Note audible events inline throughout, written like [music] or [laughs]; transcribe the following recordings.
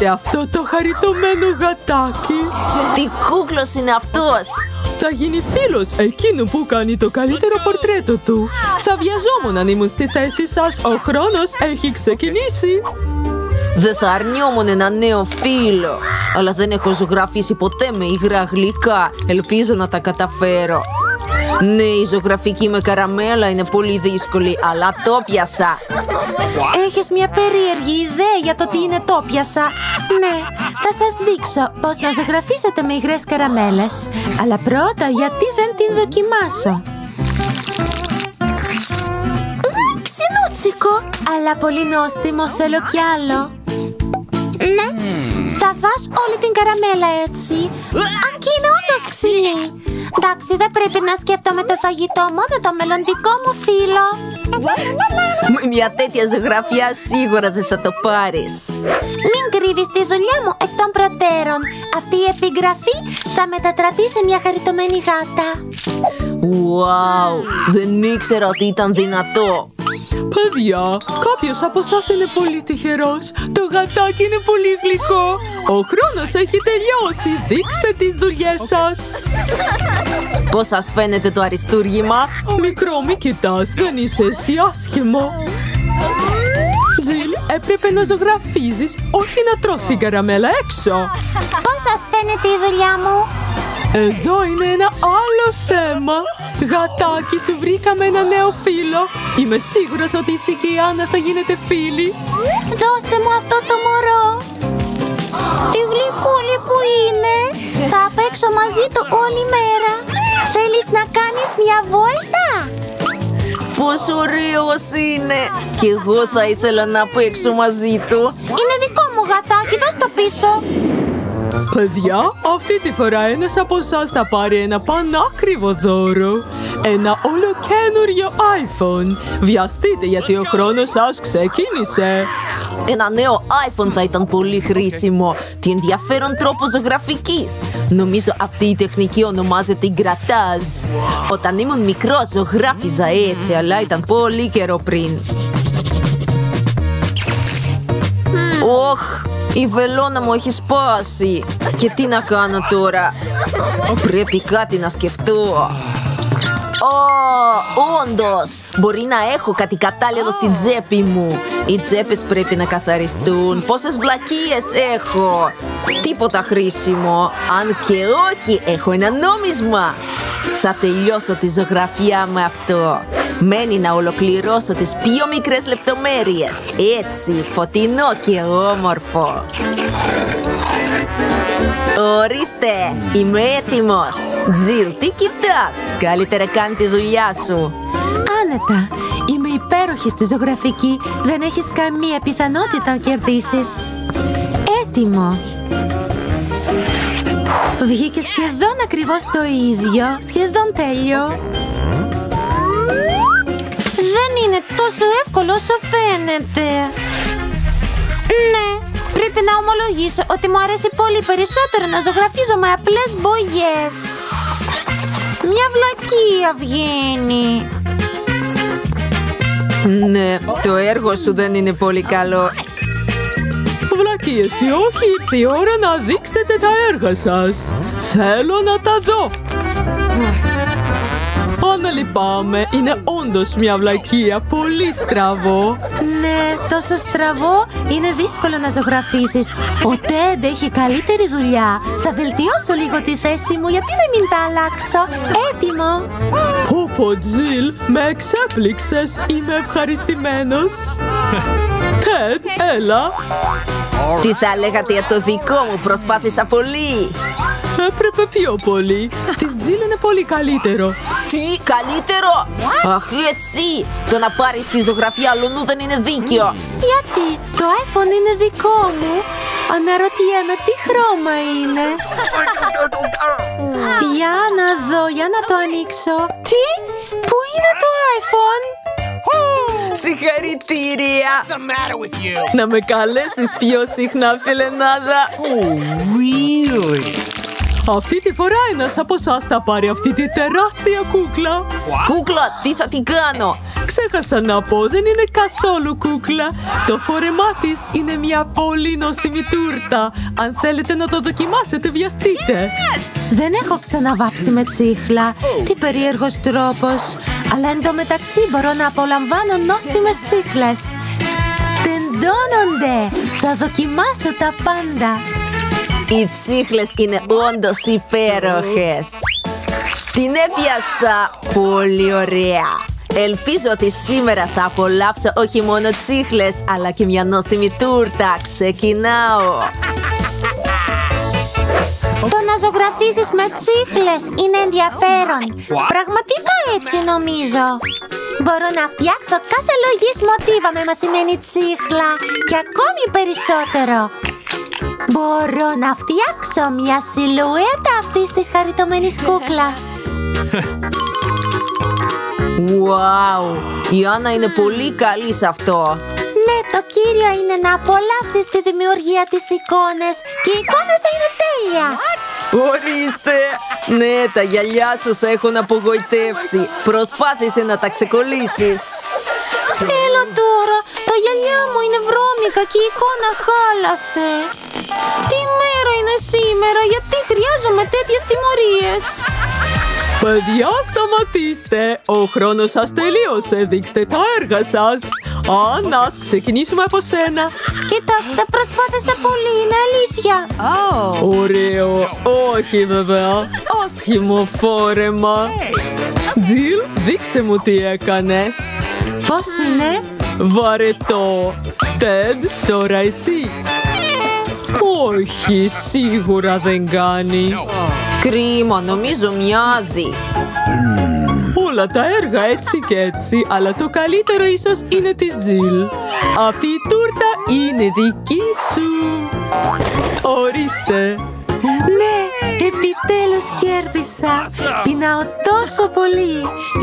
Δείτε αυτό το χαριτωμένο γατάκι; Τι κούκλος είναι αυτός! Θα γίνει φίλος εκείνου που κάνει το καλύτερο πορτρέτο του. Θα βιαζόμουν αν ήμουν στη θέση σας. Ο χρόνος έχει ξεκινήσει. Δεν θα αρνιόμουν ένα νέο φίλο. Αλλά δεν έχω ζωγραφίσει ποτέ με υγρά γλυκά. Ελπίζω να τα καταφέρω. Ναι, η ζωγραφική με καραμέλα είναι πολύ δύσκολη, αλλά το πιασα. Έχεις μια περίεργη ιδέα για το τι είναι το πιασα. Ναι, θα σας δείξω πώς να ζωγραφίσετε με υγρές καραμέλες. Αλλά πρώτα, γιατί δεν την δοκιμάσω; Μμμ, Ξινούτσικο, αλλά πολύ νόστιμο, θέλω κι άλλο. Ναι, θα βάς όλη την καραμέλα έτσι. Αν και είναι όντως ξινή. Εντάξει, δεν πρέπει να σκέφτομαι το φαγητό, μόνο το μελλοντικό μου φίλο. Με μια τέτοια ζωγραφιά σίγουρα δεν θα το πάρεις. Μην κρύβεις τη δουλειά μου εκ των προτέρων. Αυτή η επιγραφή θα μετατραπεί σε μια χαριτωμένη γάτα. Wow, δεν ήξερα ότι ήταν δυνατό. Παιδιά, κάποιος από εσάς είναι πολύ τυχερός. Το γατάκι είναι πολύ γλυκό. Ο χρόνος έχει τελειώσει. Δείξτε τις δουλειές σας. Πώς σας φαίνεται το αριστούργημα; Μικρό, μη κοιτάς. Δεν είσαι εσύ άσχημο. Τζιλ, έπρεπε να ζωγραφίζεις, όχι να τρως την καραμέλα έξω. Πώς σας φαίνεται η δουλειά μου; Εδώ είναι ένα άλλο θέμα. Γατάκι, σου βρήκαμε ένα νέο φίλο. Είμαι σίγουρος ότι εσύ και η Άννα θα γίνετε φίλοι. Δώστε μου αυτό το μωρό. Τι γλυκούλη που είναι. Θα παίξω μαζί του όλη μέρα. Θέλεις να κάνεις μια βόλτα; Πόσο ωραίος είναι! Κι εγώ θα ήθελα να παίξω μαζί του. Είναι δικό μου γατάκι, δώσ' το πίσω. Παιδιά, αυτή τη φορά ένας από εσάς θα πάρει ένα πανάκριβο δώρο. Ένα ολοκένουριο iPhone. Βιαστείτε γιατί ο χρόνος σας ξεκίνησε. Ένα νέο iPhone θα ήταν πολύ χρήσιμο. Τι ενδιαφέρον τρόπο ζωγραφικής. Νομίζω αυτή η τεχνική ονομάζεται γκρατάζ. Όταν ήμουν μικρός ζωγράφιζα έτσι, αλλά ήταν πολύ καιρό πριν. Όχ, η βελόνα μου έχει σπάσει. Και τι να κάνω τώρα; Πρέπει κάτι να σκεφτώ. Ω, όντως! Μπορεί να έχω κάτι κατάλληλο στην τσέπη μου. Οι τσέπες πρέπει να καθαριστούν. Πόσες βλακίες έχω; Τίποτα χρήσιμο. Αν και όχι, έχω ένα νόμισμα. Θα τελειώσω τη ζωγραφιά με αυτό. Μένει να ολοκληρώσω τις πιο μικρές λεπτομέρειες. Έτσι, φωτεινό και όμορφο. Ορίστε, είμαι έτοιμος. Τζιλ, τι κοιτάς; Καλύτερα κάνει τη δουλειά σου. Άνετα, είμαι υπέροχη στη ζωγραφική. Δεν έχεις καμία πιθανότητα να κερδίσεις. Έτοιμο. Βγήκε σχεδόν ακριβώς το ίδιο. Σχεδόν τέλειο. Δεν είναι τόσο εύκολο όσο φαίνεται. Ναι, πρέπει να ομολογήσω ότι μου αρέσει πολύ περισσότερο να ζωγραφίζω με απλές μπογιές. Μια βλακεία βγαίνει. Ναι, το έργο σου δεν είναι πολύ καλό. Βλακίες ή όχι, ήρθε η ώρα να δείξετε τα έργα σας. Θέλω να τα δω. Άννα λυπάμαι, είναι όντως μια βλακεία, πολύ στραβό. Ναι, τόσο στραβό είναι δύσκολο να ζωγραφίσεις. Ο Τέντ έχει καλύτερη δουλειά. Θα βελτιώσω λίγο τη θέση μου, γιατί δεν μην τα αλλάξω; Έτοιμο. Πω πω Τζιλ, με εξέπληξες, είμαι ευχαριστημένος. Τέντ, έλα. Τι θα λέγατε για το δικό μου, προσπάθησα πολύ. Έπρεπε πιο πολύ. Της Τζιλ είναι πολύ καλύτερο. Τι, καλύτερο! Αχ, έτσι! Το να πάρεις τη ζωγραφιά αλλού δεν είναι δίκαιο. Γιατί; Το iPhone είναι δικό μου. Αναρωτιέμαι τι χρώμα είναι; για να δω, για να το ανοίξω. Τι, πού είναι το iPhone? Συγχαρητήρια! What's the matter with you? Να με καλέσεις πιο συχνά, φιλενάδα. Really? Αυτή τη φορά ένας από εσάς θα πάρει αυτή τη τεράστια κούκλα. Κούκλα, τι θα την κάνω! Ξέχασα να πω, δεν είναι καθόλου κούκλα. Το φόρεμά της είναι μια πολύ νόστιμη τούρτα. Αν θέλετε να το δοκιμάσετε, βιαστείτε. Δεν έχω ξαναβάψει με τσίχλα. Τι περίεργος τρόπος. Αλλά εντωμεταξύ μπορώ να απολαμβάνω νόστιμες τσίχλες. Τεντώνονται. Θα δοκιμάσω τα πάντα. Οι τσίχλες είναι όντως υπέροχες. Την έπιασα πολύ ωραία. Ελπίζω ότι σήμερα θα απολαύσω όχι μόνο τσίχλες, αλλά και μια νόστιμη τούρτα. Ξεκινάω. Το να ζωγραφίσεις με τσίχλες είναι ενδιαφέρον. Πραγματικά έτσι νομίζω. Μπορώ να φτιάξω κάθε λογής μοτίβα με μασημένη τσίχλα και ακόμη περισσότερο. Μπορώ να φτιάξω μια σιλουέτα αυτής της χαριτωμένης [laughs] κούκλας. Wow, η Άννα είναι πολύ καλή σε αυτό. Ναι, το κύριο είναι να απολαύσεις τη δημιουργία της εικόνες και η εικόνα θα είναι τέλεια. Ορίστε! Ναι, τα γυαλιά σου σε έχουν απογοητεύσει. Προσπάθησε να τα ξεκολλήσεις. Έλα τώρα, τα γυαλιά μου είναι βρώμικα και η εικόνα χάλασε. Τι μέρα είναι σήμερα, γιατί χρειάζομαι τέτοιες τιμωρίες; Παιδιά, σταματήστε! Ο χρόνος σας τελείωσε. Δείξτε τα έργα σας. Αν, ας ξεκινήσουμε από σένα. Κοιτάξτε, προσπάθησα πολύ, είναι αλήθεια. Ωραίο. Όχι βέβαια. Άσχημο φόρεμα. Τζιλ, δείξε μου τι έκανες. Πώς είναι; Βαρετό. Τεντ, τώρα εσύ. Όχι, σίγουρα δεν κάνει. Κρίμα, νομίζω μοιάζει. Όλα τα έργα έτσι και έτσι, αλλά το καλύτερο ίσως είναι της Τζιλ. Αυτή η τούρτα είναι δική σου. Ορίστε. Ναι, επιτέλους κέρδισα. Πεινάω τόσο πολύ.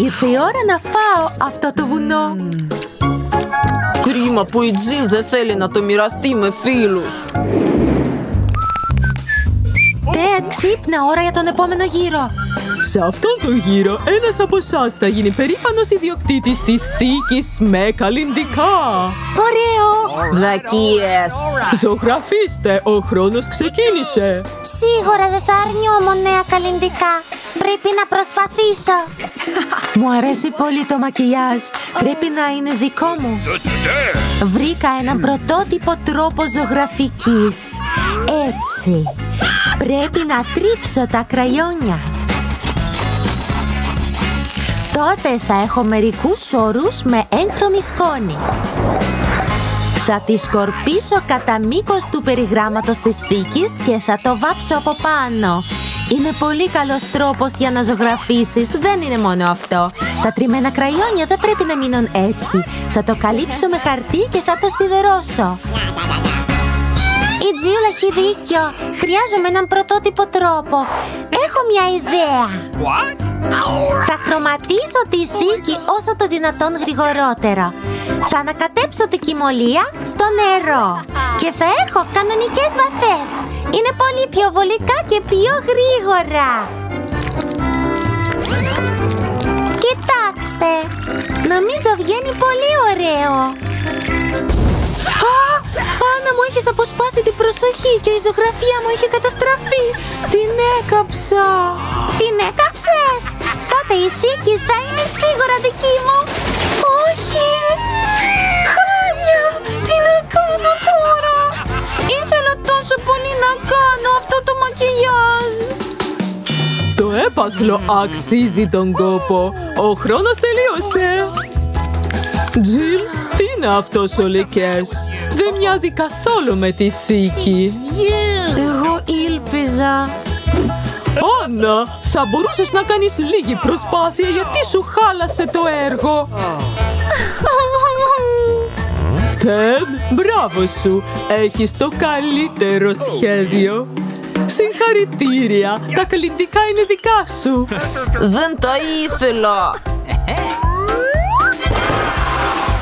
Ήρθε η ώρα να φάω αυτό το βουνό. Κρίμα που η Τζιλ δεν θέλει να το μοιραστεί με φίλους. Τε, ξύπνα, ώρα για τον επόμενο γύρο. Σε αυτόν τον γύρο, ένας από εσάς θα γίνει περήφανος ιδιοκτήτης της θήκης με καλλιντικά. Ωραίο. Βλακίες. Ζωγραφίστε, ο χρόνος ξεκίνησε. Σίγουρα δεν θα αρνιόμουν νέα καλλιντικά. Πρέπει να προσπαθήσω. Μου αρέσει πολύ το μακιγιάζ. Πρέπει να είναι δικό μου. Βρήκα έναν πρωτότυπο τρόπο ζωγραφικής. Έτσι. Πρέπει να τρίψω τα κραγιόνια. Τότε θα έχω μερικούς όρους με έγχρωμη σκόνη. Θα τη σκορπίσω κατά μήκος του περιγράμματος της θήκης και θα το βάψω από πάνω. Είναι πολύ καλός τρόπος για να ζωγραφίσεις, δεν είναι μόνο αυτό. Τα τριμμένα κραϊόνια δεν πρέπει να μείνουν έτσι. Θα το καλύψω με χαρτί και θα το σιδερώσω. Η Τζιλ έχει δίκιο. Χρειάζομαι έναν πρωτότυπο τρόπο. Έχω μια ιδέα. Θα χρωματίσω τη θήκη όσο το δυνατόν γρηγορότερα. Θα ανακατέψω την κοιμωλία στο νερό. Και θα έχω κανονικές βαφές. Είναι πολύ πιο βολικά και πιο γρήγορα. Κοιτάξτε. Νομίζω βγαίνει πολύ ωραίο. Α, Άννα μου έχεις αποσπάσει την προσοχή και η ζωγραφία μου έχει καταστραφεί. Την έκαψα. Την έκαψες; Τότε η θήκη θα είναι σίγουρα δική μου. Όχι. Χάλια. Τι να κάνω τώρα; Ήθελα τόσο πολύ να κάνω αυτό το μακιγιάζ. Το έπαθλο αξίζει τον κόπο. Ο χρόνος τελείωσε. Τζιλ, τι είναι αυτός ο λυκές; Δεν μοιάζει καθόλου με τη θήκη. Εγώ ήλπιζα. Άννα, θα μπορούσες να κάνεις λίγη προσπάθεια γιατί σου χάλασε το έργο. Θεμ, μπράβο σου. Έχεις το καλύτερο σχέδιο. Συγχαρητήρια. Τα καλλιντικά είναι δικά σου. Δεν τα ήθελα.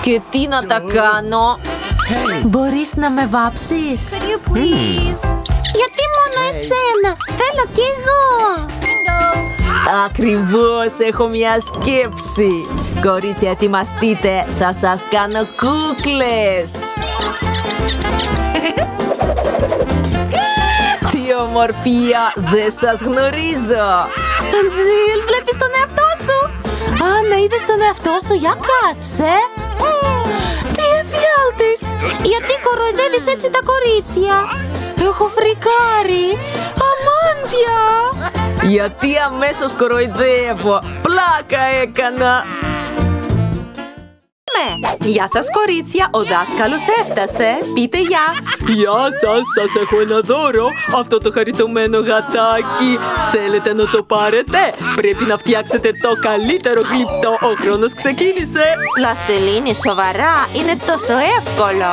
Και τι να τα κάνω; Μπορείς να με βάψεις; Γιατί μόνο εσένα; Θέλω κι εγώ. Ακριβώς έχω μια σκέψη. Κορίτσια, ετοιμαστείτε, θα σας κάνω κούκλες. [laughs] Τι ομορφία, δεν σας γνωρίζω. Τζιλ, βλέπεις τον εαυτό σου; Α, ναι, είδες τον εαυτό σου, για κάτσε. Τι εφιάλτης. Γιατί κοροϊδεύεις έτσι τα κορίτσια; Έχω φρικάρει. Αμάντια. Γιατί αμέσως κοροϊδεύω, πλάκα έκανα. Γεια σας κορίτσια, ο δάσκαλος έφτασε. Πείτε γεια. Γεια σας, σας έχω ένα δώρο. Αυτό το χαριτωμένο γατάκι. Θέλετε να το πάρετε; Πρέπει να φτιάξετε το καλύτερο γλυπτό. Ο χρόνος ξεκίνησε. Πλαστελίνη, σοβαρά, είναι τόσο εύκολο.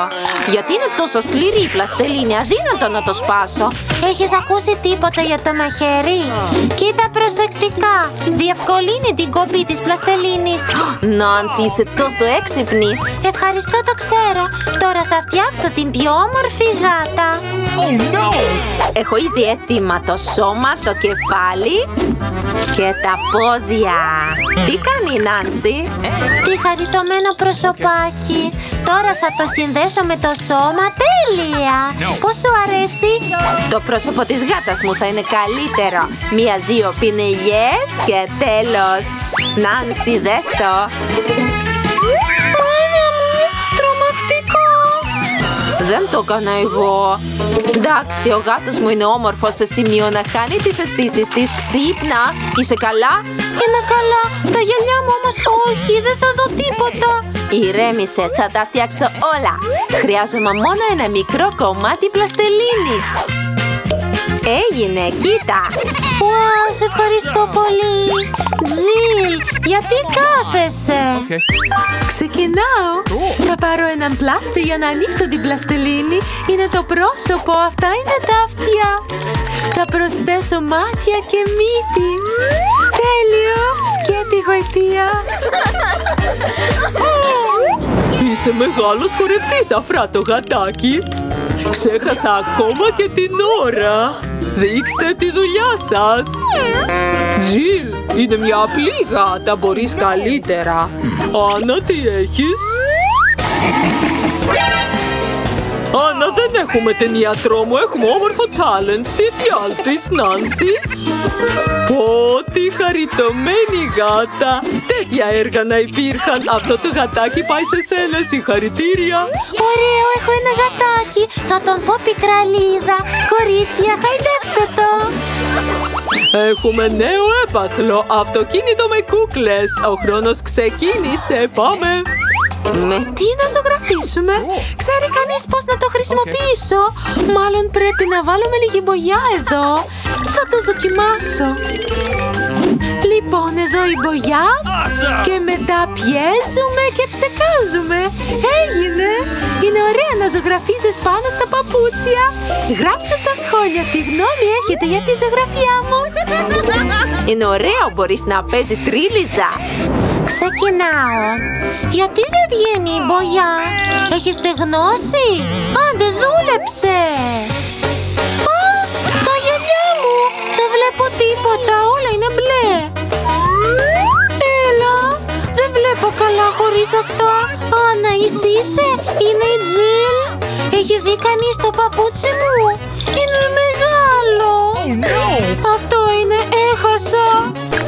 Γιατί είναι τόσο σκληρή η πλαστελίνη, αδύνατο να το σπάσω. Έχεις ακούσει τίποτα για το μαχαίρι; Κοίτα προσεκτικά. Διευκολύνει την κοπή της πλαστελίνης. Νάντσι, είσαι τόσο έξυπνη. Ευχαριστώ, το ξέρω. Τώρα θα φτιάξω την πιο όμορφη γάτα. Oh no! Έχω ήδη έτοιμα το σώμα, το κεφάλι και τα πόδια. Τι κάνει η Νάνση; Τι χαριτωμένο προσωπάκι. Τώρα θα το συνδέσω με το σώμα. Τέλεια. Πώς σου αρέσει; Το πρόσωπο της γάτας μου θα είναι καλύτερο. Μία-δύο πινελιές και τέλος. Νάνση, δες το. Δεν το έκανα εγώ. Εντάξει, ο γάτος μου είναι όμορφος σε σημείο να χάνει τις αισθήσεις της. Ξύπνα, είσαι καλά; Είμαι καλά. Τα γυαλιά μου όμως όχι, δεν θα δω τίποτα. Ηρέμησε, θα τα φτιάξω όλα. Χρειάζομαι μόνο ένα μικρό κομμάτι πλαστελίνης. Έγινε, κοίτα. Wow, σε ευχαριστώ πολύ. Τζιλ, γιατί κάθεσαι; Okay. Ξεκινάω. Θα πάρω έναν πλάστη για να ανοίξω την πλαστελίνη. Είναι το πρόσωπο, αυτά είναι τα αυτιά. Θα προσθέσω μάτια και μύτη. Τέλειο! Σκέτη γοητεία. Είσαι μεγάλος χορευτής, αφρά το γατάκι. Ξέχασα ακόμα και την ώρα. Δείξτε τη δουλειά σας. Τζιλ, είναι μια απλή γάτα, μπορείς καλύτερα. Άννα, τι έχεις; Άννα, δεν έχουμε την ιατρό μου, έχουμε όμορφο challenge. Τι φιάλτης, Νάνση. Πω, τι χαριτωμένη γάτα. Τέτοια έργα να υπήρχαν. Αυτό το γατάκι πάει σε σένα, συγχαρητήρια. Ωραίο, έχω ένα γατάκι. Θα τον πω πικραλίδα. Κορίτσια, χαϊδεύστε το. Έχουμε νέο έπαθλο, αυτοκίνητο με κούκλες. Ο χρόνος ξεκίνησε, πάμε. Με Τι να ζωγραφίσουμε, ξέρει κανείς πώς να το χρησιμοποιήσω; Μάλλον πρέπει να βάλουμε λίγη μπογιά εδώ. Θα το δοκιμάσω. Λοιπόν, εδώ η μπογιά Awesome! και μετά πιέζουμε και ψεκάζουμε. Έγινε! Είναι ωραία να ζωγραφίζεις πάνω στα παπούτσια. Γράψτε στα σχόλια τι γνώμη έχετε για τη ζωγραφιά μου. [laughs] Είναι ωραίο, μπορείς να παίζεις τρίλιζα. Ξεκινάω. Γιατί δεν βγαίνει η μπογιά; Έχεις στεγνώσει. Άντε, δούλεψε. Α, τα γυαλιά μου. Δεν βλέπω τίποτα. Όλα είναι μπλε. Έλα. Δεν βλέπω καλά χωρίς αυτά. Άννα, εσύ είσαι; Είναι η Τζιλ; Έχει δει κανείς το παπούτσι μου; Είναι μεγάλο. Αυτό είναι. Έχασα.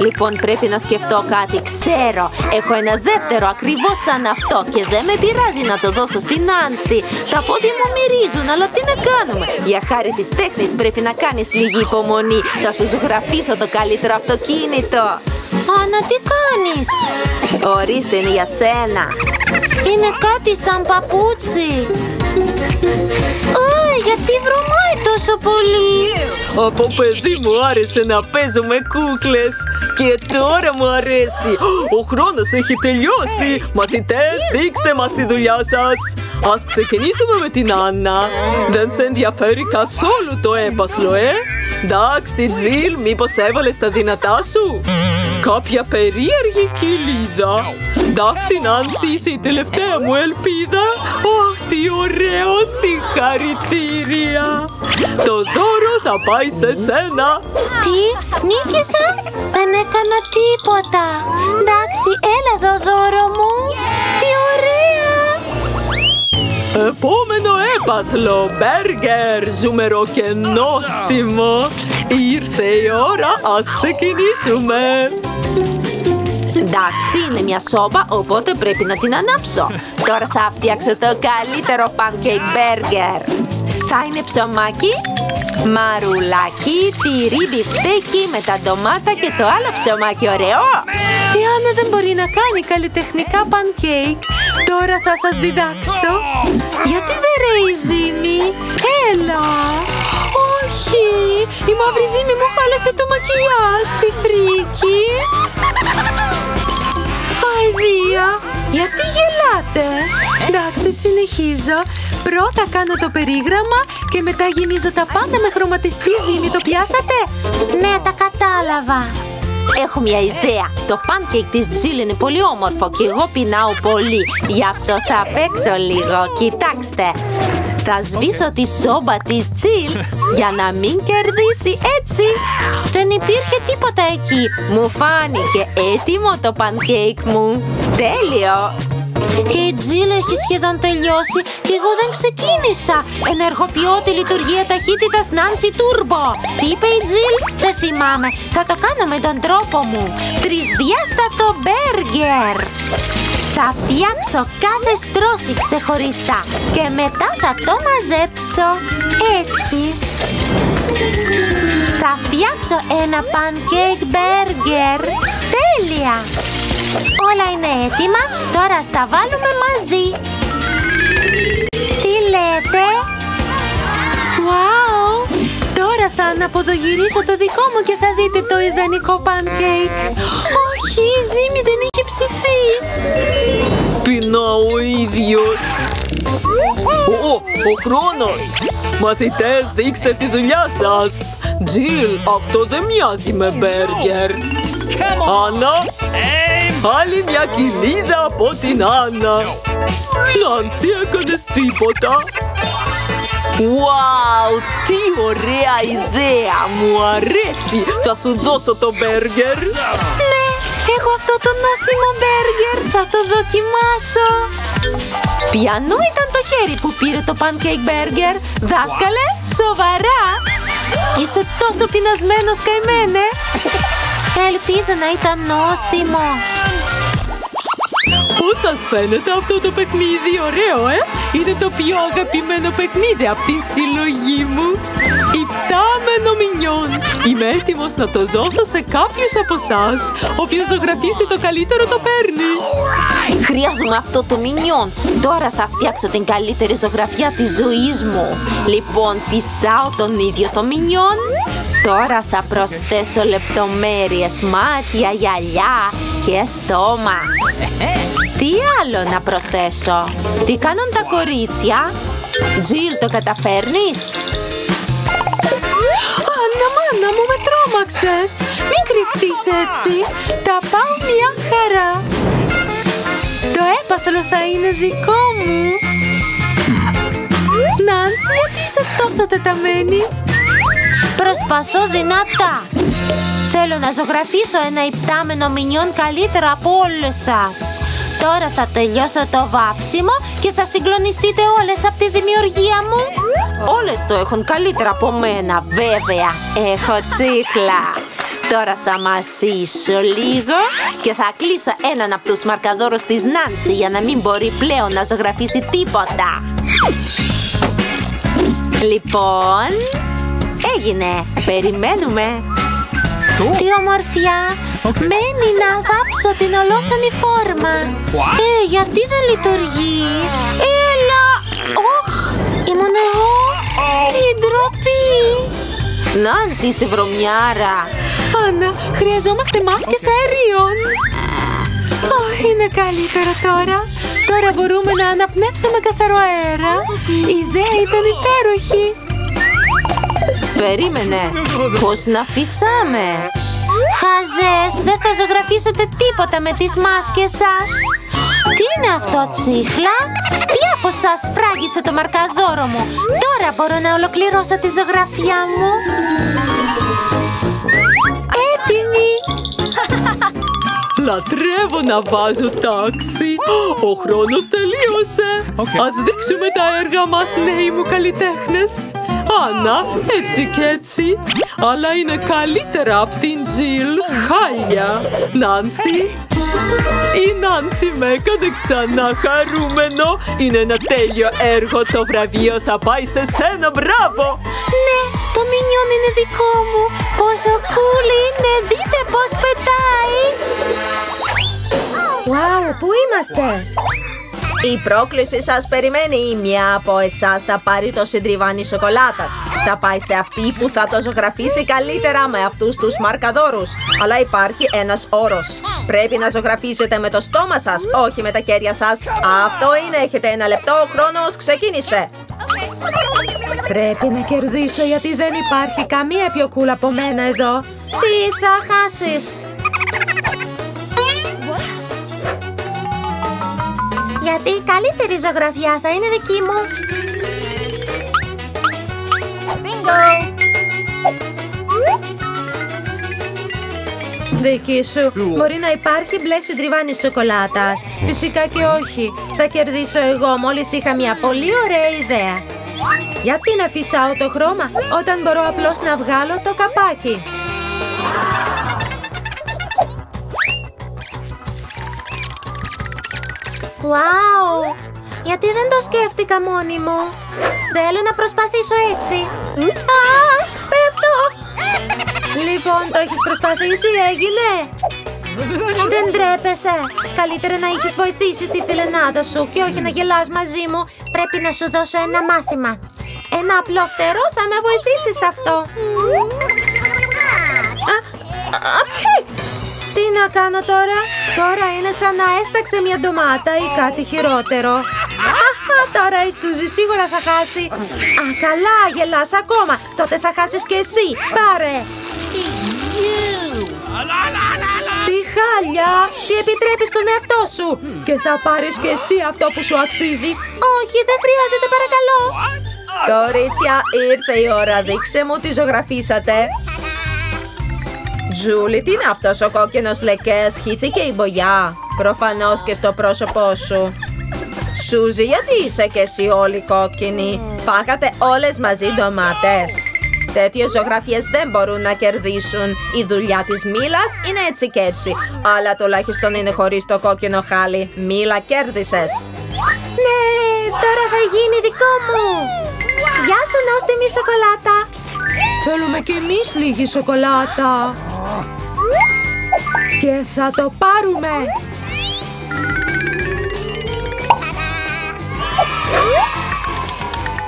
Λοιπόν, πρέπει να σκεφτώ κάτι. Ξέρω, έχω ένα δεύτερο ακριβώς σαν αυτό και δεν με πειράζει να το δώσω στην Άνση. Τα πόδια μου μυρίζουν, αλλά τι να κάνουμε; Για χάρη της τέχνης πρέπει να κάνεις λίγη υπομονή. Θα σου ζωγραφίσω το καλύτερο αυτοκίνητο. Άννα, τι κάνεις; Ορίστε, είναι για σένα. Είναι κάτι σαν παπούτσι. Α, γιατί βρωμάει τόσο πολύ; Από παιδί μου άρεσε να παίζω με κούκλες και τώρα μου αρέσει. Ο χρόνος έχει τελειώσει. Μαθητές, δείξτε μας τη δουλειά σας. Ας ξεκινήσουμε με την Άννα. Δεν σε ενδιαφέρει καθόλου το έπαθλο, ε; Εντάξει, Τζιλ, μήπως έβαλες τα δυνατά σου; Κάποια περίεργη κοιλίδα. Εντάξει, Νάνση, είσαι η τελευταία μου ελπίδα. Ωχ, τι ωραίο, συγχαρητήρια. Το δώρο θα πάει σε σένα. Τι, νίκησα; Δεν έκανα τίποτα. Εντάξει, έλα εδώ δώρο μου. Τι ωραία. Επόμενο έπαθλο, μπέργκερ, ζούμερο και νόστιμο. Ήρθε η ώρα, ας ξεκινήσουμε. Εντάξει, είναι μια σόπα, οπότε πρέπει να την ανάψω. Τώρα θα φτιάξω το καλύτερο pancake burger. Θα είναι ψωμάκι, μαρουλάκι, τυρί, μπιφτέκι με τα ντομάτα και το άλλο ψωμάκι ωραίο. Η Άννα δεν μπορεί να κάνει καλλιτεχνικά pancake. Τώρα θα σας διδάξω. Γιατί δεν ρέει η ζύμη. Έλα. Όχι. Η μαύρη ζύμη μου χάλασε το μακιγιάζ στη φρίκη. Αηδία. Γιατί γελάτε; Εντάξει, συνεχίζω. Πρώτα κάνω το περίγραμμα και μετά γεμίζω τα πάντα με χρωματιστή ζύμη. Το πιάσατε; Ναι, τα κατάλαβα. Έχω μια ιδέα. Το pancake της Jill είναι πολύ όμορφο και εγώ πεινάω πολύ. Γι' αυτό θα παίξω λίγο. Κοιτάξτε. Θα σβήσω τη σόμπα της Jill για να μην κερδίσει έτσι. Δεν υπήρχε τίποτα εκεί. Μου φάνηκε έτοιμο το pancake μου. Τέλειο. Και η Τζιλ έχει σχεδόν τελειώσει και εγώ δεν ξεκίνησα. Ενεργοποιώ τη λειτουργία ταχύτητας Nancy Turbo. Τι είπε η Τζιλ; Δεν θυμάμαι. Θα το κάνω με τον τρόπο μου. Τρισδιάστατο μπέργκερ. Θα φτιάξω κάθε στρώση ξεχωριστά και μετά θα το μαζέψω. Έτσι. Θα φτιάξω ένα pancake burger. Τέλεια! Όλα είναι έτοιμα, τώρα ας τα βάλουμε μαζί. Τι λέτε; Wow! Τώρα θα αναποδογυρίσω το δικό μου και θα δείτε το ιδανικό pancake. Όχι, η ζύμη δεν είχε ψηθεί. Πεινάω ο ίδιος. Ω, ο χρόνος. Μαθητές, δείξτε τη δουλειά σας. Τζιλ, αυτό δεν μοιάζει με μπέργκερ. Άννα, άλλη μια κοιλίδα από την Άννα. Νάνση, έκανες τίποτα; Wow, τι ωραία ιδέα! Μου αρέσει! Θα σου δώσω το μπέργκερ! Ναι, έχω αυτό το νόστιμο μπέργκερ, θα το δοκιμάσω. Πιανού ήταν το χέρι που πήρε το pancake burger. Δάσκαλε, σοβαρά. Είσαι τόσο πεινασμένος καημένε. Ελπίζω να ήταν νόστιμο. Πώς σας φαίνεται αυτό το παιχνίδι, ωραίο, ε! Είναι το πιο αγαπημένο παιχνίδι από την συλλογή μου. Υπτάμενο μινιόν. Είμαι έτοιμος να το δώσω σε κάποιους από εσά. Όποιος ζωγραφίσει το καλύτερο το παίρνει. Χρειάζομαι αυτό το μινιόν. Τώρα θα φτιάξω την καλύτερη ζωγραφιά της ζωής μου. Λοιπόν, φυσάω τον ίδιο το μινιόν. Τώρα θα προσθέσω λεπτομέρειες, μάτια, γυαλιά και στόμα. Τι άλλο να προσθέσω; Τι κάνουν τα κορίτσια; Τζιλ, το καταφέρνεις; Άννα, μάνα μου, με τρόμαξες. Μην κρυφτείς έτσι. Τα πάω μια χαρά. Το έπαθλο θα είναι δικό μου. Νάνση, γιατί είσαι τόσο τεταμένη; Προσπαθώ δυνατά. Θέλω να ζωγραφίσω ένα υπτάμενο μινιόν καλύτερα από όλες σας. Τώρα θα τελειώσω το βάψιμο και θα συγκλονιστείτε όλες από τη δημιουργία μου. Όλες το έχουν καλύτερα από μένα, βέβαια. Έχω τσίχλα. Τώρα θα μασίσω λίγο και θα κλείσω έναν από τους μαρκαδόρους της Νάνση για να μην μπορεί πλέον να ζωγραφίσει τίποτα. Λοιπόν, έγινε. Περιμένουμε. Τι ομορφιά! Μένει να βάψω την ολόσωμη φόρμα. Ε, γιατί δεν λειτουργεί; Έλα! Οχ! Ήμουν εγώ! Τι ντροπή! Νάνση, είσαι βρωμιάρα. Άννα, χρειαζόμαστε μάσκες αερίων. Ω, είναι καλύτερα τώρα. Τώρα μπορούμε να αναπνεύσουμε καθαρό αέρα. Η ιδέα ήταν υπέροχη. Περίμενε. Πώς να φυσάμε. Χαζές, δεν θα ζωγραφίσετε τίποτα με τις μάσκες σας. Τι είναι αυτό, τσίχλα; Τι από σας φράγισε το μαρκαδόρο μου; Τώρα μπορώ να ολοκληρώσω τη ζωγραφιά μου. Έτοιμη. Λατρεύω να βάζω τάξη. Ο χρόνος τελείωσε. Οκ. Ας δείξουμε τα έργα μας, νέοι μου καλλιτέχνες. Άννα, έτσι και έτσι. Αλλά είναι καλύτερα από την Τζιλ. Χάλια. Νάνσι. Η Νάνσι με έκανε ξανά χαρούμενο. Είναι ένα τέλειο έργο. Το βραβείο θα πάει σε σένα. Μπράβο. Ναι, το μινιόν είναι δικό μου. Πόσο cool είναι. Δείτε πώς πετάει. Wow, πού είμαστε; Η πρόκληση σας περιμένει. Μια από εσάς θα πάρει το συντριβάνι σοκολάτας. Θα πάει σε αυτή που θα το ζωγραφίσει καλύτερα με αυτούς τους μαρκαδόρους. Αλλά υπάρχει ένας όρος. Πρέπει να ζωγραφίσετε με το στόμα σας, όχι με τα χέρια σας. Αυτό είναι, έχετε ένα λεπτό, ο χρόνος ξεκίνησε. Πρέπει να κερδίσω γιατί δεν υπάρχει καμία πιο cool από μένα εδώ. Τι θα χάσεις; Γιατί η καλύτερη ζωγραφιά θα είναι δική μου. Δική σου. Μπορεί να υπάρχει μπλε συντριβάνι σοκολάτας. Φυσικά και όχι. Θα κερδίσω εγώ μόλις είχα μια πολύ ωραία ιδέα. Γιατί να φυσάω το χρώμα όταν μπορώ απλώς να βγάλω το καπάκι; Wow! Γιατί δεν το σκέφτηκα μόνη μου. Θέλω να προσπαθήσω έτσι. Α, πέφτω! Λοιπόν, το έχεις προσπαθήσει, έγινε; Δεν τρέπεσαι. Καλύτερα να έχεις βοηθήσει στη φιλενάδα σου και όχι να γελάς μαζί μου. Πρέπει να σου δώσω ένα μάθημα. Ένα απλό φτερό θα με βοηθήσει σε αυτό. Α, αψί! Τι να κάνω τώρα; Τώρα είναι σαν να έσταξε μια ντομάτα ή κάτι χειρότερο. Αχα, τώρα η Σούζη σίγουρα θα χάσει. Α, καλά, γελάς ακόμα. Τότε θα χάσεις και εσύ. Πάρε. Τι χάλια! Τι επιτρέπεις στον εαυτό σου! Και θα πάρεις και εσύ αυτό που σου αξίζει. Όχι, δεν χρειάζεται, παρακαλώ. Κορίτσια, ήρθε η ώρα. Δείξε μου τι ζωγραφίσατε. Τζούλη, τι είναι αυτός ο κόκκινος λεκές, χύθηκε η μπογιά; Προφανώς και στο πρόσωπό σου. Σούζη, γιατί είσαι και εσύ όλοι κόκκινοι; Φάγατε όλες μαζί ντομάτες. Τέτοιες ζωγραφιές δεν μπορούν να κερδίσουν. Η δουλειά της Μίλας είναι έτσι και έτσι. Αλλά τουλάχιστον είναι χωρίς το κόκκινο χάλι. Μίλα, κέρδισες. Ναι, τώρα θα γίνει δικό μου. Γεια σου, νόστιμη σοκολάτα. Θέλουμε κι εμείς λίγη σοκολάτα. Και θα το πάρουμε.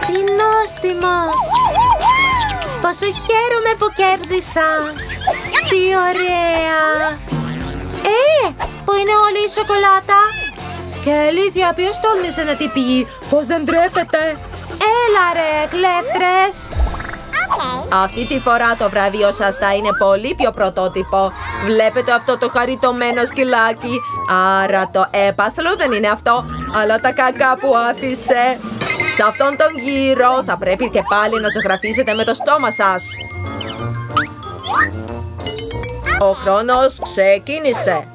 Τι νόστιμο. Πόσο χαίρομαι που κέρδισα. Τι ωραία. Ε, που είναι όλη η σοκολάτα. Και αλήθεια, ποιος τόλμησε να την πει, πως δεν τρέπεται. Έλα ρε, κλέφτρες. Αυτή τη φορά το βραβείο σας θα είναι πολύ πιο πρωτότυπο. Βλέπετε αυτό το χαριτωμένο σκυλάκι; Άρα το έπαθλο δεν είναι αυτό, αλλά τα κακά που άφησε. Σε αυτόν τον γύρο θα πρέπει και πάλι να ζωγραφίσετε με το στόμα σας. Ο χρόνος ξεκίνησε.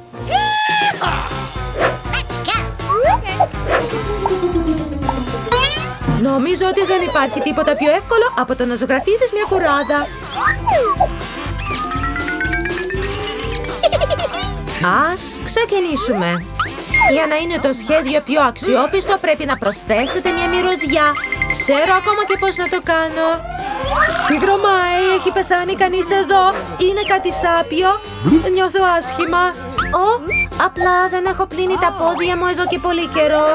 Νομίζω ότι δεν υπάρχει τίποτα πιο εύκολο από το να ζωγραφίσεις μια κουράδα. Ας ξεκινήσουμε. Για να είναι το σχέδιο πιο αξιόπιστο πρέπει να προσθέσετε μια μυρωδιά. Ξέρω ακόμα και πώς να το κάνω. Τι βρωμάει, έχει πεθάνει κανείς εδώ. Είναι κάτι σάπιο. Νιώθω άσχημα. Ω, απλά δεν έχω πλύνει τα πόδια μου εδώ και πολύ καιρό.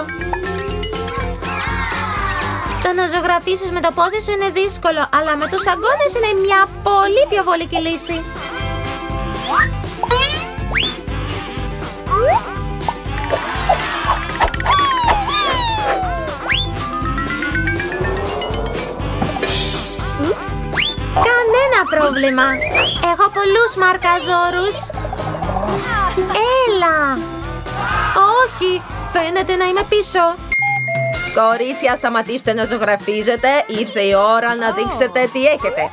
Το να ζωγραφίσεις με το πόδι σου είναι δύσκολο, αλλά με τους αγκώνες είναι μια πολύ πιο βολική λύση. Κανένα κανένα πρόβλημα. Έχω πολλούς μαρκαδόρους. Έλα. Όχι, φαίνεται να είμαι πίσω. Κορίτσια, σταματήστε να ζωγραφίζετε. Ήρθε η ώρα να δείξετε τι έχετε.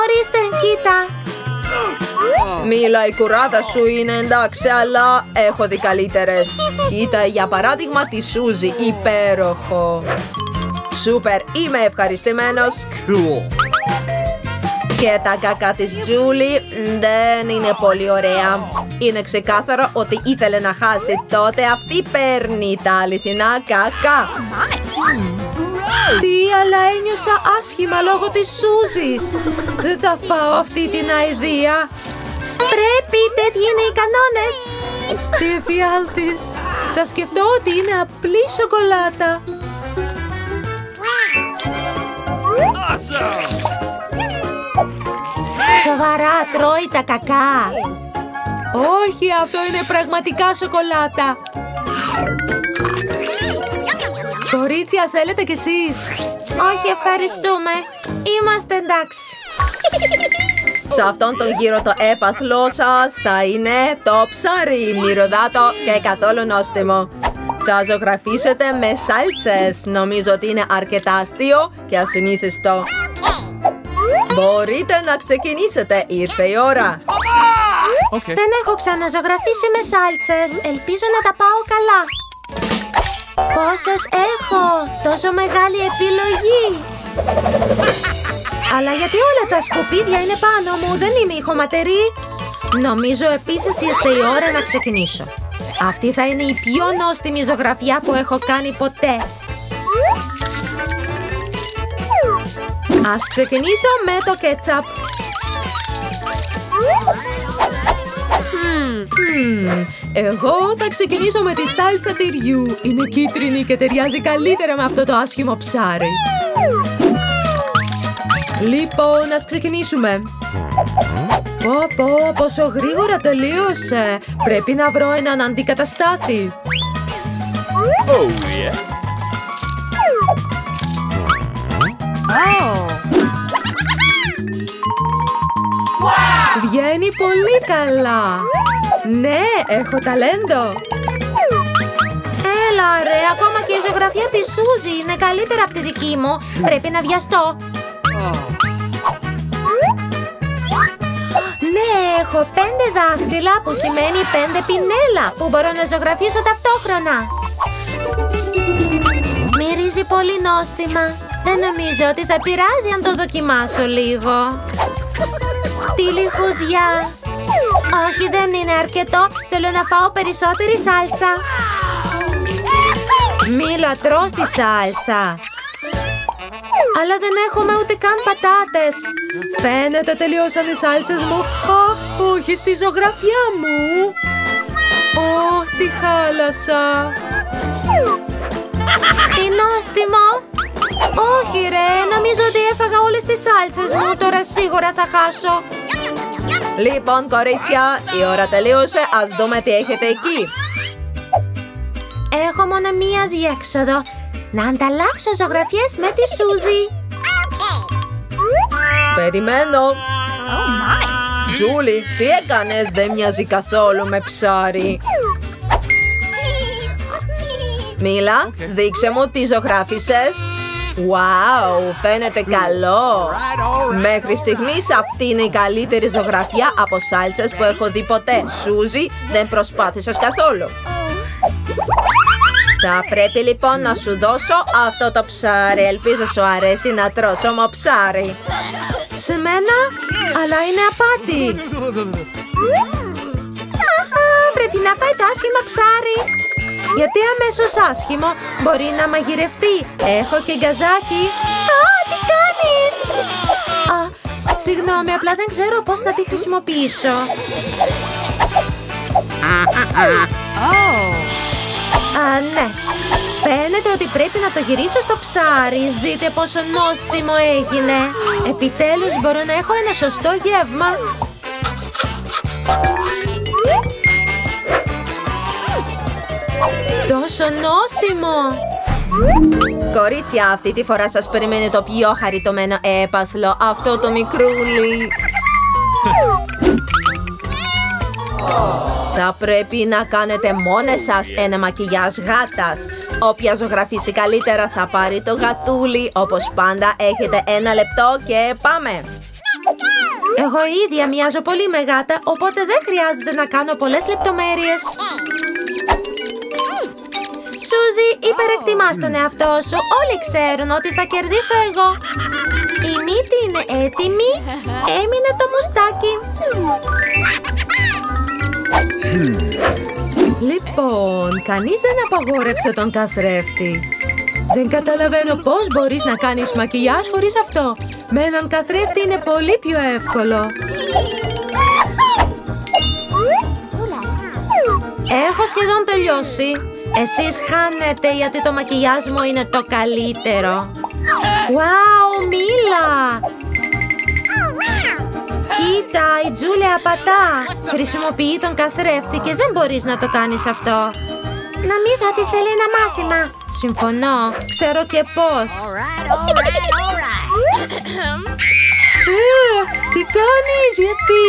Ορίστε, κοίτα. Μίλα, η κουράτα σου είναι εντάξει, αλλά έχω δει καλύτερες. Κοίτα, για παράδειγμα, τη Σούζη. Υπέροχο. Σούπερ, είμαι ευχαριστημένος. Cool. Και τα κακά της Τζούλη δεν είναι πολύ ωραία. Είναι ξεκάθαρο ότι ήθελε να χάσει τότε αυτή παίρνει τα αληθινά κακά. Τι, αλλά ένιωσα άσχημα λόγω της Σούζης. Δεν θα φάω αυτή την αηδία. Πρέπει, τέτοιοι είναι οι κανόνες. Τι εφιάλτης. Θα σκεφτώ ότι είναι απλή σοκολάτα. Awesome. Σοβαρά, τρώει τα κακά. Όχι, αυτό είναι πραγματικά σοκολάτα. Κορίτσια, θέλετε κι εσείς; Όχι, ευχαριστούμε. Είμαστε εντάξει. Σε αυτόν τον γύρο το έπαθλό σας θα είναι το ψάρι, μυρωδάτο και καθόλου νόστιμο. Θα ζωγραφίσετε με σάλτσες. Νομίζω ότι είναι αρκετά αστείο και ασυνήθιστο. Μπορείτε να ξεκινήσετε. Ήρθε η ώρα. Okay. Δεν έχω ξαναζωγραφίσει με σάλτσες. Ελπίζω να τα πάω καλά. Πόσες έχω! Τόσο μεγάλη επιλογή! Αλλά γιατί όλα τα σκουπίδια είναι πάνω μου, δεν είμαι ηχοματερή. Νομίζω επίσης ήρθε η ώρα να ξεκινήσω. Αυτή θα είναι η πιο νόστιμη ζωγραφιά που έχω κάνει ποτέ. Ας ξεκινήσω με το κέτσαπ. Μμμ, μμμ. Εγώ θα ξεκινήσω με τη σάλτσα τυριού. Είναι κίτρινη και ταιριάζει καλύτερα με αυτό το άσχημο ψάρι. Λοιπόν, ας ξεκινήσουμε. Πω πω, πόσο γρήγορα τελείωσε. Πρέπει να βρω έναν αντικαταστάτη. Oh, yes. Βγαίνει πολύ καλά. Ναι, έχω ταλέντο. Έλα ρε, ακόμα και η ζωγραφιά της Σούζη είναι καλύτερα από τη δική μου. Πρέπει να βιαστώ. Ναι, έχω πέντε δάχτυλα που σημαίνει πέντε πινέλα που μπορώ να ζωγραφίσω ταυτόχρονα. Μυρίζει πολύ νόστιμα. Δεν νομίζω ότι θα πειράζει αν το δοκιμάσω λίγο. Τι λιχουδιά. Όχι, δεν είναι αρκετό. Θέλω να φάω περισσότερη σάλτσα. Μη λατρώς στη σάλτσα. Αλλά δεν έχουμε ούτε καν πατάτες. Φαίνεται τελειώσαν οι σάλτσες μου. Α, όχι στη ζωγραφιά μου. Ω, τι χάλασα. Τι νόστιμο. Όχι ρε, νομίζω ότι έφαγα όλες τις σάλτσες μου. Τώρα σίγουρα θα χάσω. Λοιπόν, κορίτσια, η ώρα τελείωσε. Ας δούμε τι έχετε εκεί. Έχω μόνο μία διέξοδο. Να ανταλλάξω ζωγραφιές με τη Σούζη. Περιμένω. Τζούλη, τι έκανες, δεν μοιάζει καθόλου με ψάρι. Μίλα, δείξε μου τι ζωγράφισες. Wow, φαίνεται καλό. Right, all right. Μέχρι στιγμής αυτή είναι η καλύτερη ζωγραφιά από σάλτσες που έχω δει ποτέ. Σούζη, δεν προσπάθησες καθόλου. Θα πρέπει λοιπόν να σου δώσω αυτό το ψάρι. Ελπίζω σου αρέσει να τρως όμο ψάρι. Σε μένα, αλλά είναι απάτη. [laughs] Αχα, πρέπει να φάει το άσχημα ψάρι. Γιατί αμέσως άσχημο μπορεί να μαγειρευτεί. Έχω και γκαζάκι. Α, τι κάνεις! Α, συγγνώμη, απλά δεν ξέρω πώς να τη χρησιμοποιήσω. Α, ναι. Φαίνεται ότι πρέπει να το γυρίσω στο ψάρι. Δείτε πόσο νόστιμο έγινε. Επιτέλους μπορώ να έχω ένα σωστό γεύμα. Τόσο νόστιμο. Κορίτσια, αυτή τη φορά σας περιμένει το πιο χαριτωμένο έπαθλο, αυτό το μικρούλι. Θα πρέπει να κάνετε μόνες σας ένα μακιγιάζ γάτας. Όποια ζωγραφίσει καλύτερα θα πάρει το γατούλι. Όπως πάντα έχετε ένα λεπτό και πάμε. Εγώ ίδια μοιάζω πολύ με γάτα, οπότε δεν χρειάζεται να κάνω πολλές λεπτομέρειες. Σούζι, υπερεκτιμάς τον εαυτό σου. Όλοι ξέρουν ότι θα κερδίσω εγώ. Η μύτη είναι έτοιμη. Έμεινε το μουστάκι. Λοιπόν, κανείς δεν απαγόρευσε τον καθρέφτη. Δεν καταλαβαίνω πώς μπορείς να κάνεις μακιγιάζ χωρίς αυτό. Με έναν καθρέφτη είναι πολύ πιο εύκολο. Έχω σχεδόν τελειώσει. Εσείς χάνετε γιατί το μακιγιάζ μου είναι το καλύτερο. Wow, Μίλα! Κοίτα, η Τζούλια απατά. Χρησιμοποιεί τον καθρέφτη και δεν μπορείς να το κάνεις αυτό. Νομίζω ότι θέλει ένα μάθημα. Συμφωνώ. Ξέρω και πώς. Ε, τι κάνεις, γιατί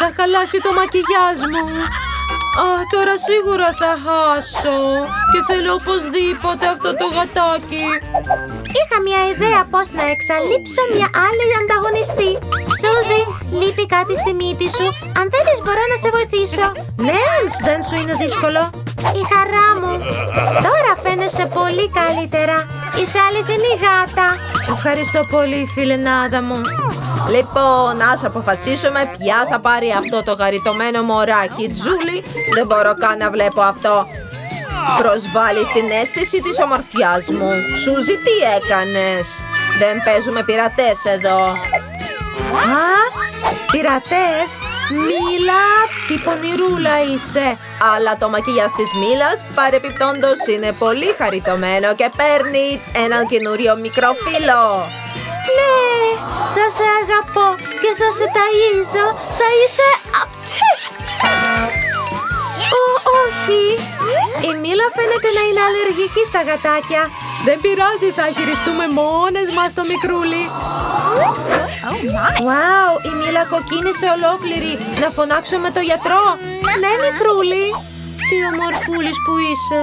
θα χαλάσει το μακιγιάζ μου; Α, τώρα σίγουρα θα χάσω και θέλω οπωσδήποτε αυτό το γατάκι. Είχα μια ιδέα πώς να εξαλείψω μια άλλη ανταγωνιστή. Σούζι, λείπει κάτι στη μύτη σου. Αν θέλεις μπορώ να σε βοηθήσω. Ναι, αν δεν σου είναι δύσκολο. Η χαρά μου. Τώρα φαίνεσαι πολύ καλύτερα. Είσαι αληθινή γάτα. Ευχαριστώ πολύ, φιλενάδα μου. Λοιπόν, ας αποφασίσουμε ποια θα πάρει αυτό το χαριτωμένο μωράκι. Τζούλη, δεν μπορώ καν να βλέπω αυτό. Προσβάλλεις την αίσθηση της ομορφιάς μου. Σούζι, τι έκανες; Δεν παίζουμε πειρατές εδώ. Α, πειρατές; Μίλα, τι πονηρούλα είσαι. Αλλά το μακιγιάς της Μίλας παρεπιπτόντως είναι πολύ χαριτωμένο και παίρνει έναν καινούριο μικρό φύλλο. Ναι, θα σε αγαπώ και θα σε ταΐζω. Θα είσαι... Ω, όχι! Η Μίλα φαίνεται να είναι αλλεργική στα γατάκια. Δεν πειράζει, θα χειριστούμε μόνες μας το μικρούλι. Wow, η Μίλα κοκκίνησε ολόκληρη. Να φωνάξουμε το γιατρό. Ναι, μικρούλι. Τι ομορφούλης που είσαι.